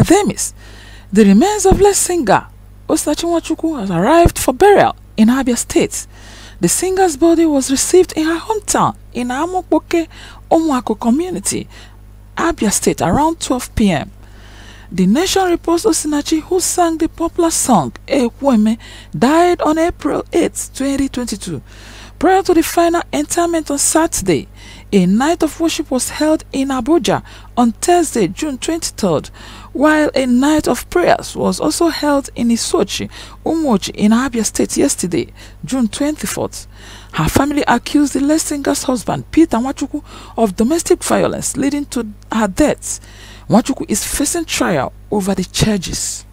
Ademis. The remains of lead singer Osinachi has arrived for burial in Abia State. The singer's body was received in her hometown in Amokboke Omuako community, Abia State around 12 p.m. The Nation reports Osinachi, who sang the popular song Ekweme, died on April 8, 2022. Prior to the final interment on Saturday, a night of worship was held in Abuja on Thursday, June 23rd, while a night of prayers was also held in Isuochi, Umochi in Abia State yesterday, June 24th. Her family accused the lead singer's husband, Peter Nwachukwu, of domestic violence leading to her death. Nwachukwu is facing trial over the charges.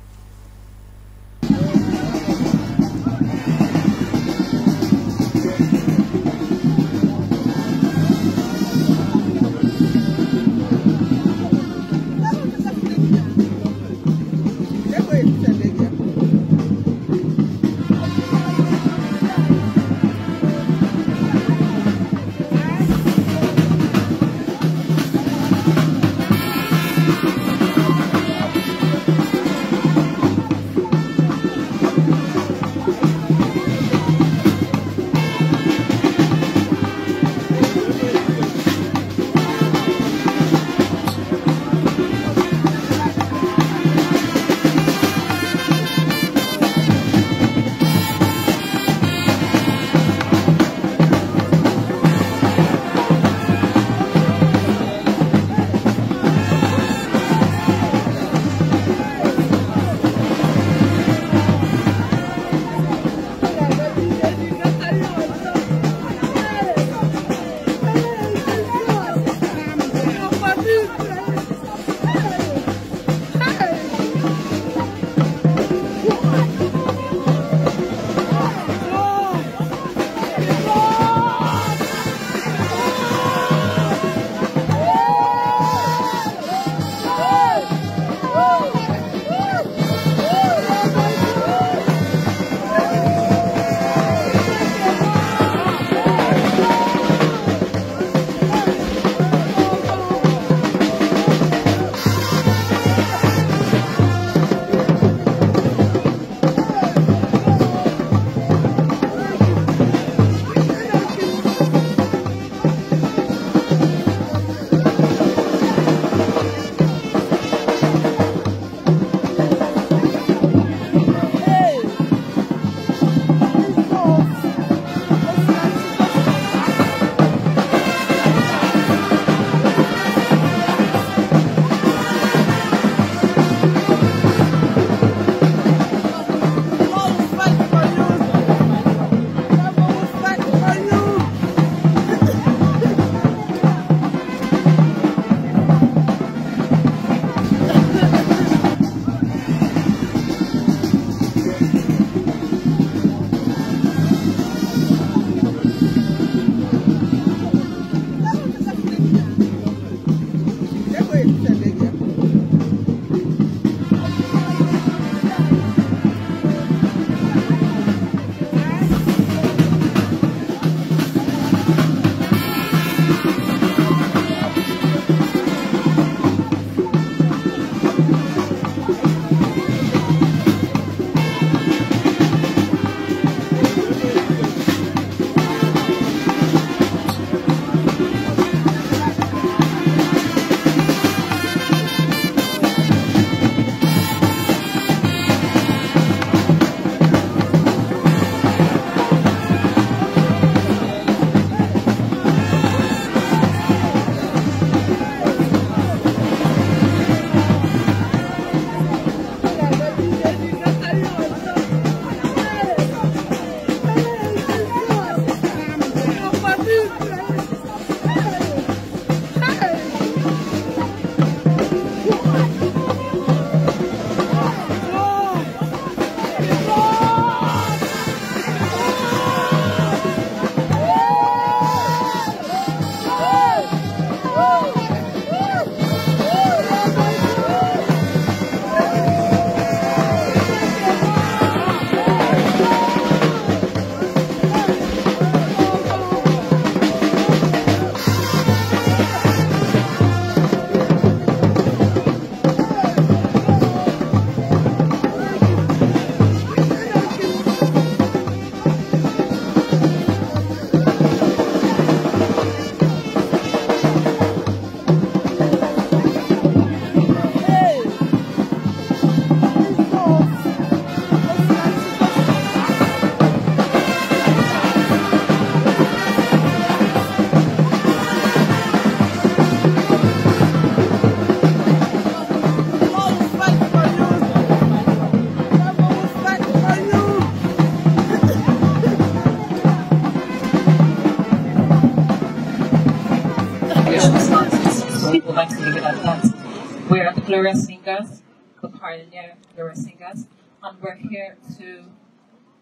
Gloria Singers, the pioneer Gloria Singers, and we're here to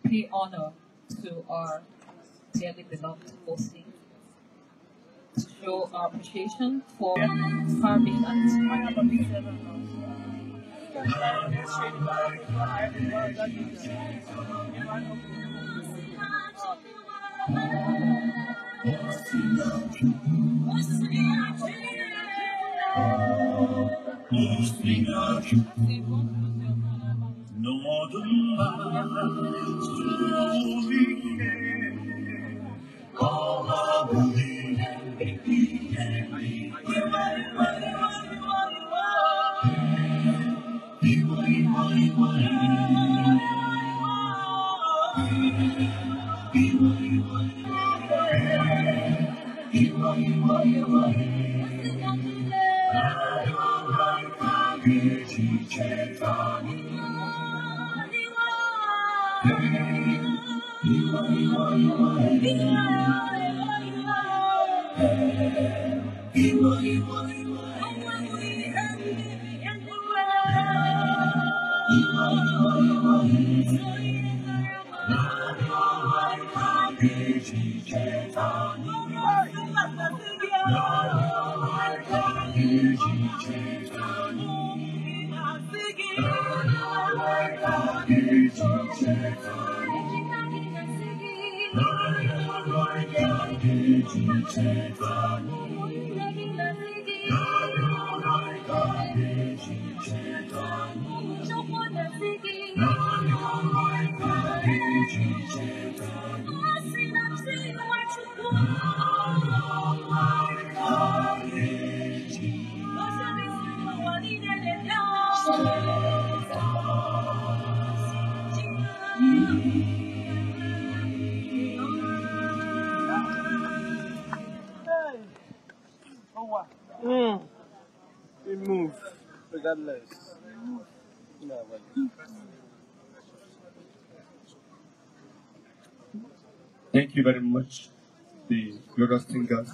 pay honor to our dearly beloved OC, to show our appreciation for serving and espinhos Nó do mar want é Como a mulher Que é Mm. Regardless. No, but Thank you very much, the glorious singers.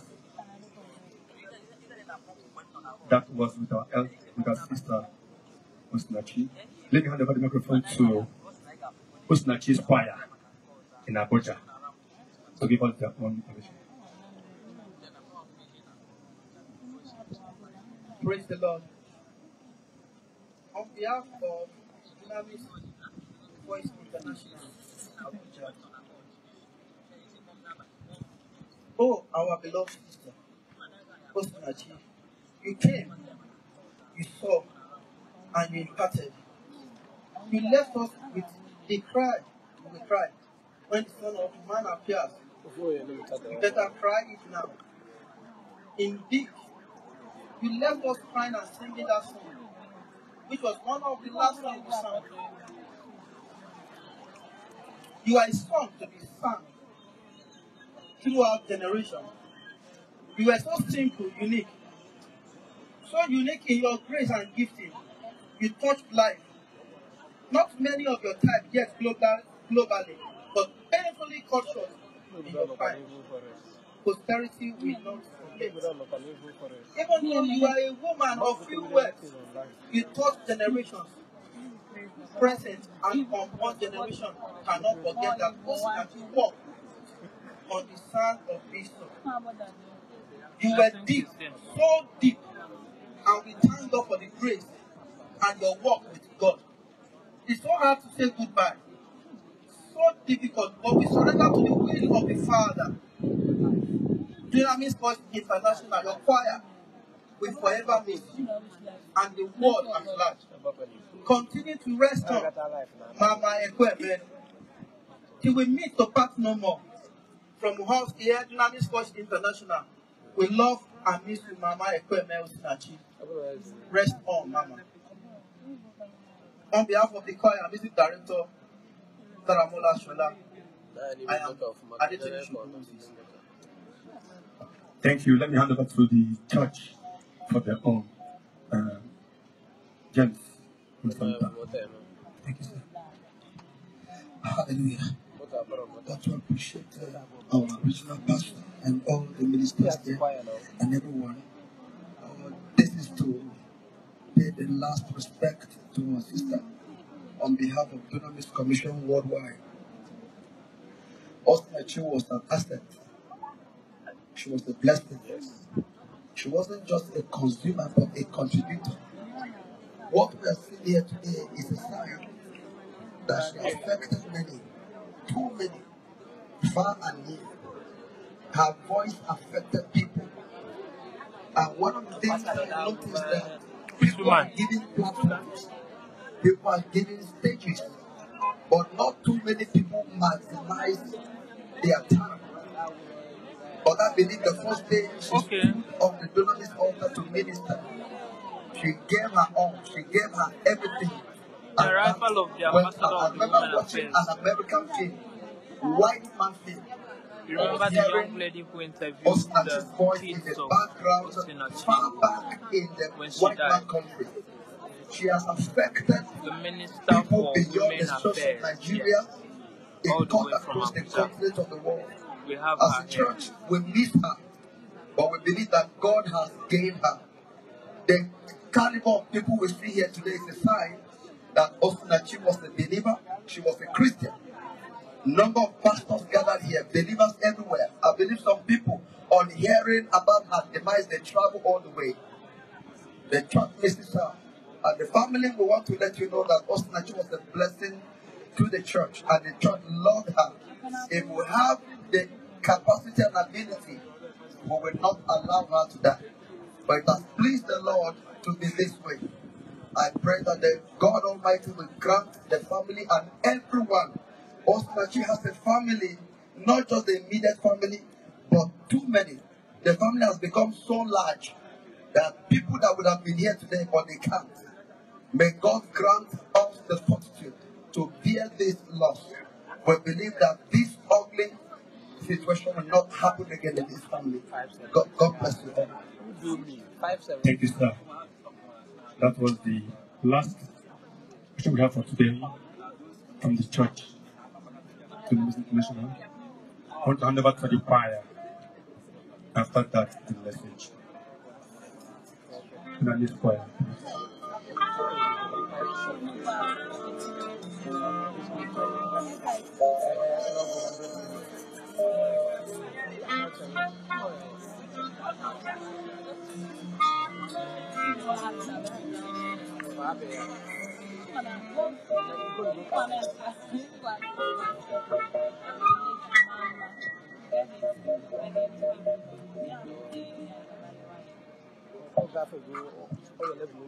That was with our elder, with our sister, Osinachi. Let me hand over the microphone to Osinachi's choir in Abuja to give us their own information. Praise the Lord. On behalf of Voice International, Abuja. Oh, our beloved sister, Osinachi, you came, you saw, and you imparted. You left us with the cry, we cry, when the Son of Man appears. you better cry it now. Indeed, you left us crying and singing that song, which was one of the last songs we sang. You are a song to be sung throughout generations. You are so simple, unique, so unique in your grace and gifting. You touched life. Not many of your type yet global, globally, but painfully short in your prime. Posterity will not forget. Even though you are a woman of few words, you touch generations. Present and unborn generation cannot forget that Osinachi walked on the sand of wisdom. You were deep, so deep, and we thank God for the grace and your walk with God. It's so hard to say goodbye, so difficult, but we surrender to the will of the Father. Dunamis Voice International, your choir, will forever you and the world at large. Continue to rest on Mama Ekweme till we meet to part no more. From house here, Dunamis Voice International, we love and miss you, Mama Ekweme Osinachi. Rest on, Mama. On behalf of the choir, music director, Taramola Shola, I am Adetune Moses. Thank you. Let me hand over to the church for their own. Uh, James. Thank you, sir. Hallelujah. God to appreciate uh, our original pastor and all the ministers there and everyone. Uh, this is to pay the last respect to our sister on behalf of Dunamis Commission Worldwide. Osinachi was an asset. She was a blessing. She wasn't just a consumer, but a contributor. What we are seeing here today is a sign that she affected many, too many, far and near. Her voice affected people. And one of the things that I noticed that people are giving platforms, people are giving stages, but not too many people maximize their time. But I believe the first day she Okay. stood on the Dunamis altar to minister, she gave her all, she gave her everything. The arrival of the that ambassador. I of the remember watching an American film, white man film. You remember the young lady who interviewed the voice in the of background, far back in the when she white man died. country. She has affected the Minister people for beyond the shores of. Nigeria, All in the way cut from across the continent of the world. We have As her a church, we miss her, but we believe that God has gained her. The caliber of people we see here today is a sign that Osinachi was a believer, she was a Christian. Number of pastors gathered here, believers everywhere. I believe some people, on hearing about her demise, they travel all the way. The church misses her. And the family, we want to let you know that Osinachi was a blessing to the church, and the church loved her. If we have the capacity and ability, we will not allow her to die. But it has pleased the Lord to be this way. I pray that the God Almighty will grant the family and everyone. also that she has a family, not just the immediate family, but too many. The family has become so large that people that would have been here today, but they can't. May God grant us the fortitude to bear this loss. We believe that this ugly situation will not happen again in this family. God, God bless you. Thank you, sir. That was the last question we have for today from the church to the Muslim International. I want to hand over to the choir. After that, the message. Sudanese choir. Ọ̀gá fẹ̀gbọ́n ọ̀yọ̀lẹ́bùn ló.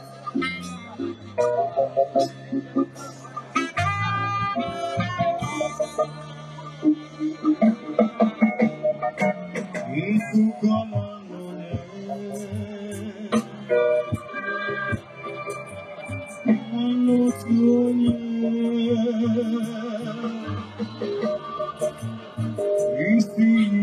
see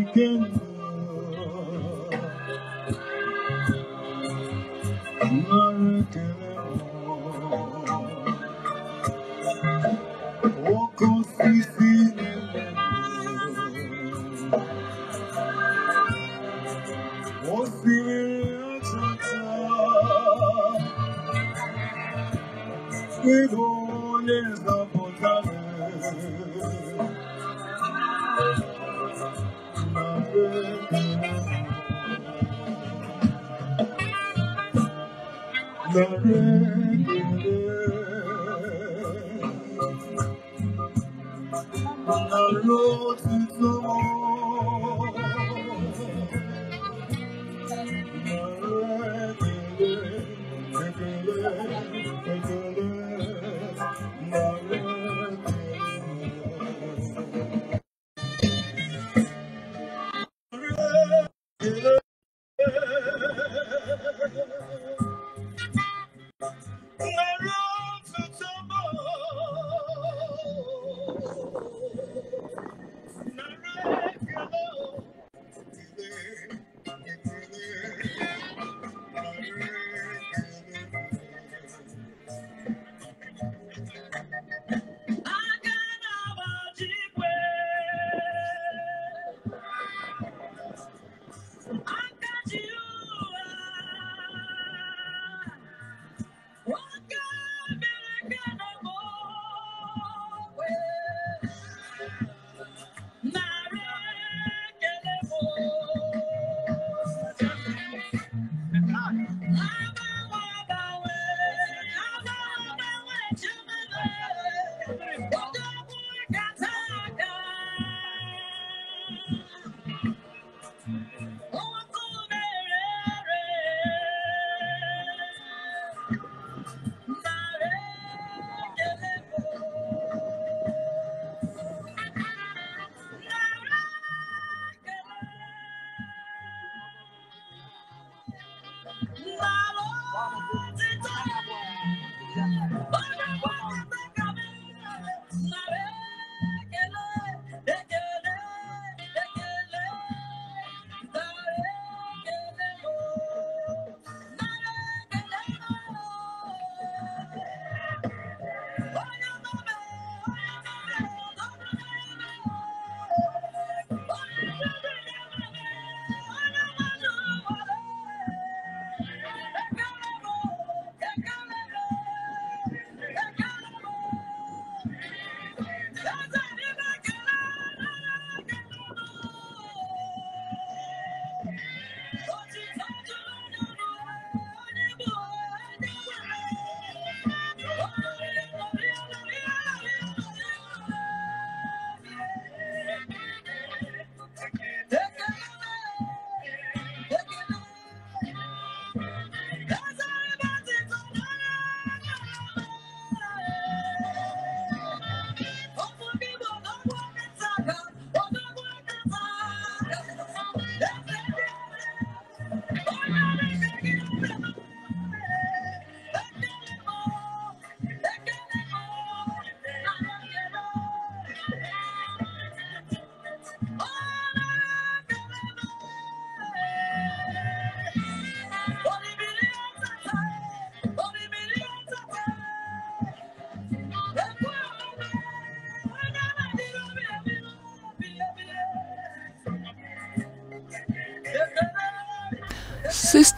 On the road to.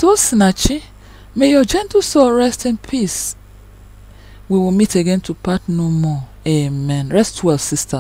Sister Osinachi, may your gentle soul rest in peace. We will meet again to part no more. Amen. Rest well, sister.